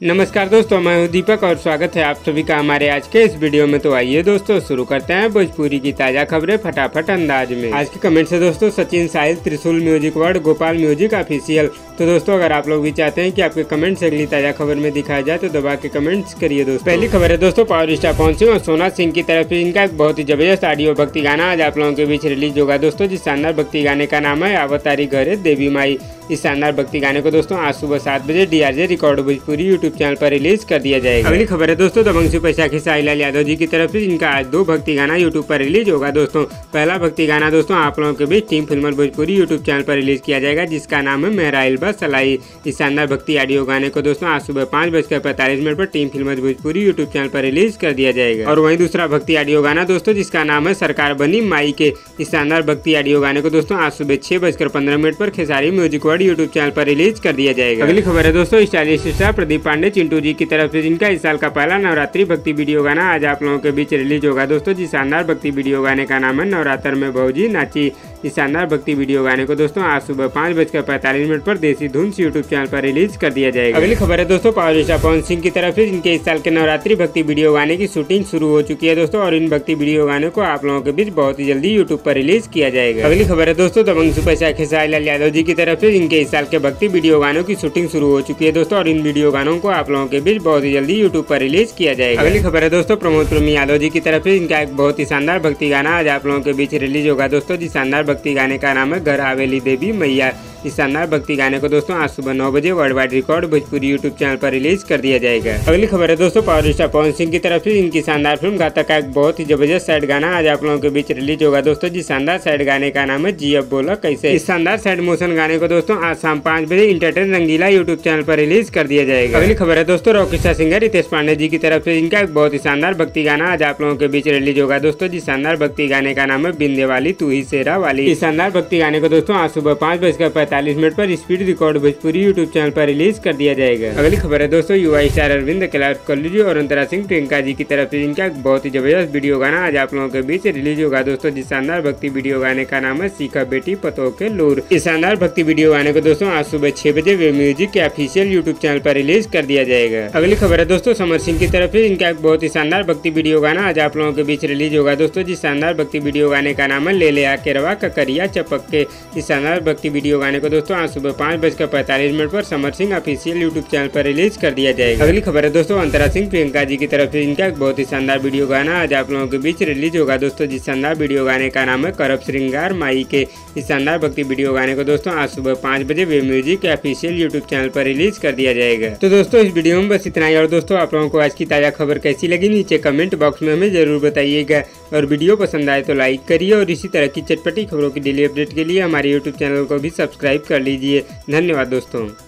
नमस्कार दोस्तों, मैं हूँ दीपक और स्वागत है आप सभी का हमारे आज के इस वीडियो में। तो आइए दोस्तों, शुरू करते हैं भोजपुरी की ताज़ा खबरें फटाफट अंदाज में। आज के कमेंट से दोस्तों, Sachin Sahil, Trishul music world Gopal music official. तो दोस्तों, अगर आप लोग भी चाहते हैं कि आपके कमेंट्स अगली ताज़ा खबर में दिखाया जाए तो दबा के कमेंट्स करिए दोस्तों। पहली खबर है दोस्तों, पावर स्टार पवन सिंह और सोना सिंह की तरफ़ से इनका एक बहुत ही ज़बरदस्त ऑडियो भक्ति गाना आज आप लोगों के बीच रिलीज़ होगा। दोस्तों, जिस शानदार भक्ति गाने का नाम है, आवतारी घरे देवी माई। इस शानदार भक्ति गाने को दोस्तों, आज सुबह सात बजे DRJ record Bhojpuri YouTube channel पर रिलीज़ कर दिया जाएगा। अगली खबर है दोस्तों, दबंग पैसा साहिलाल यादव जी की तरफ़ से इनका आज दो भक्ति गाना यूट्यूब पर रिलीज़ होगा दोस्तों। पहला भक्ति गाना दोस्तों, आप लोगों के बीच team film Bhojpuri YouTube channel पर रिलीज़ किया जाएगा, जिसका नाम है मेहराइल बस सलाई। इस शानदार भक्ति ऑडियो गाने को दोस्तों, आज सुबह पाँच बजकर पैंतालीस मिनट पर team film Bhojpuri YouTube channel पर रिलीज़ कर दिया जाएगा। और वहीं दूसरा भक्ति ऑडियो गाना दोस्तों, जिसका नाम है सरकार बनी माई के। इस शानदार भक्ति ऑडियो गाने को दोस्तों, आज सुबह छह बजकर पंद्रह मिनट पर Khesari music world YouTube channel पर रिलीज़ कर दिया जाएगा। अगली खबर है दोस्तों, स्टाइलिश स्टार प्रदीप पांडे चिंटू जी की तरफ़ से, जिनका इस साल का पहला नवरात्रि भक्ति वीडियो गाना आज आप लोगों के बीच रिलीज़ होगा। दोस्तों जी, शानदार भक्ति वीडियो गाने का नाम है नवरात्र में बहुजी नाची। इस शानदार भक्ति वीडियो गाने को दोस्तों आज सुबह पाँच बजकर पैंतालीस मिनट पर देसी धुन यूट्यूब चैनल पर रिलीज़ कर दिया जाएगा। अगली खबर है दोस्तों पावर स्टार पवन सिंह की तरफ़ से जिनके इस साल के नवरात्रि भक्ति वीडियो गाने की शूटिंग शुरू हो चुकी है दोस्तों और इन भक्ति वीडियो गाने को आप लोगों के बीच बहुत ही जल्दी यूट्यूब पर रिलीज़ किया जाएगा। अगली खबर है दोस्तों दबंग सुपर शाह खेसारी लाल यादव जी की तरफ़ से जिनके इस साल के भक्ति वीडियो गानों की शूटिंग शुरू हो चुकी है दोस्तों और इन वीडियो गानों को आप लोगों के बीच बहुत ही जल्दी यूट्यूब पर रिलीज़ किया जाएगा। अगली खबर है दोस्तों प्रमोद प्रेमी यादव जी की तरफ़ से इनका एक बहुत ही शानदार भक्ति गाना आज आप लोगों के बीच रिलीज़ होगा दोस्तों जिस शानदार भक्ति गाने का नाम है घर आवेली देवी मैया। इस शानदार भक्ति गाने को दोस्तों आज सुबह नौ बजे world wide record Bhojpuri YouTube channel पर रिलीज़ कर दिया जाएगा। अगली खबर है दोस्तों, पावर स्टार पवन सिंह की तरफ़ से इनकी शानदार फ़िल्म गाता का एक बहुत ही ज़बरदस्त साइड गाना आज आप लोगों के बीच रिलीज़ होगा। दोस्तों जिस शानदार साइड गाने का नाम है जी अब बोला कैसे? इस शानदार साइड मोशन गाने को दोस्तों आज शाम पाँच बजे इंटरटेन रंगीला यूट्यूब चैनल पर रिलीज़ कर दिया जाएगा। अगली खबर है दोस्तों रॉकिस्टा सिंगर रितेश पांडे जी की तरफ़ से इनका एक बहुत ही शानदार भक्ति गाना आज आप लोगों के बीच रिलीज़ होगा। दोस्तों जिस शानदार भक्ति गाने का नाम है बिंदे वाली तू ही सेरा वाली। इस शानदार भक्ति गाने को दोस्तों आज सुबह पाँच बजकर पैंतालीस मिनट पर speed record Bhojpuri YouTube channel पर रिलीज़ कर दिया जाएगा। अगली खबर है दोस्तों युवा स्टार अरविंद कैलाश कल्लू और अंतरा सिंह प्रियंका जी की तरफ़ से इनका बहुत ही ज़बरदस्त वीडियो गाना आज आप लोगों के बीच रिलीज़ होगा। दोस्तों, जिस शानदार भक्ति वीडियो गाने का नाम है, सीखा बेटी पतो के लूर। इस शानदार भक्ति वीडियो गाने को दोस्तों, आज सुबह छह बजे वे म्यूज़िक के ऑफिशियल यूट्यूब चैनल पर रिलीज़ कर दिया जाएगा। अगली खबर है दोस्तों, समर सिंह की तरफ़ से इनका एक बहुत ही शानदार भक्ति वीडियो गाना आज आप लोगों के बीच रिलीज़ होगा। दोस्तों, जिस शानदार भक्ति वीडियो गाने का नाम है ले ले आके रवा ककरिया चपक के। इस शानदार भक्ति वीडियो गाने को दोस्तों, आज सुबह पाँच बजकर पैंतालीस मिनट पर Samar Singh official YouTube channel पर रिलीज़ कर दिया जाएगा। अगली खबर है दोस्तों, अंतरा सिंह प्रियंका जी की तरफ़ से इनका एक बहुत ही शानदार वीडियो गाना आज आप लोगों के बीच रिलीज़ होगा। दोस्तों, जिस शानदार वीडियो गाने का नाम है, करब श्रृंगार माई के इस शानदार भक्ति वीडियो गाने को दोस्तों, आज सुबह पाँच बजे वे म्यूज़िक के ऑफिशियल यूट्यूब चैनल पर रिलीज़ कर दिया जाएगा। तो दोस्तों, इस वीडियो में बस इतना ही। और दोस्तों, आप लोगों को आज की ताज़ा खबर कैसी लगी, नीचे कमेंट बॉक्स में हमें ज़रूर बताइएगा। और वीडियो पसंद आए तो लाइक करिए और इसी तरह की चटपटी खबरों की डेली अपडेट के लिए हमारे यूट्यूब चैनल को भी सब्सक्राइब कर लीजिए। धन्यवाद दोस्तों।